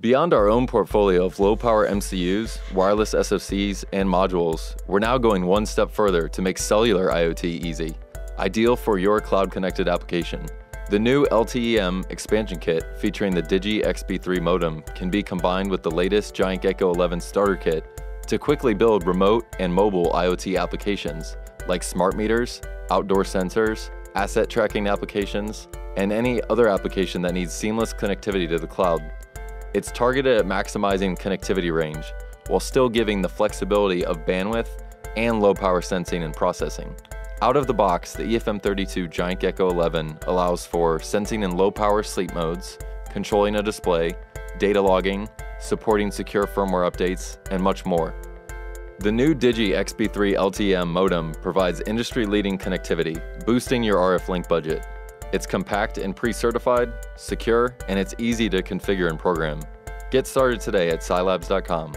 Beyond our own portfolio of low power MCUs, wireless SoCs, and modules, we're now going one step further to make cellular IoT easy, ideal for your cloud connected application. The new LTE-M expansion kit featuring the Digi XBee3 modem can be combined with the latest Giant Gecko 11 starter kit to quickly build remote and mobile IoT applications like smart meters, outdoor sensors, asset tracking applications, and any other application that needs seamless connectivity to the cloud. It's targeted at maximizing connectivity range while still giving the flexibility of bandwidth and low power sensing and processing. Out of the box, the EFM32 Giant Gecko 11 allows for sensing in low power sleep modes, controlling a display, data logging, supporting secure firmware updates, and much more. The new Digi XBee3 LTE-M modem provides industry-leading connectivity, boosting your RF link budget. It's compact and pre-certified, secure, and it's easy to configure and program. Get started today at silabs.com.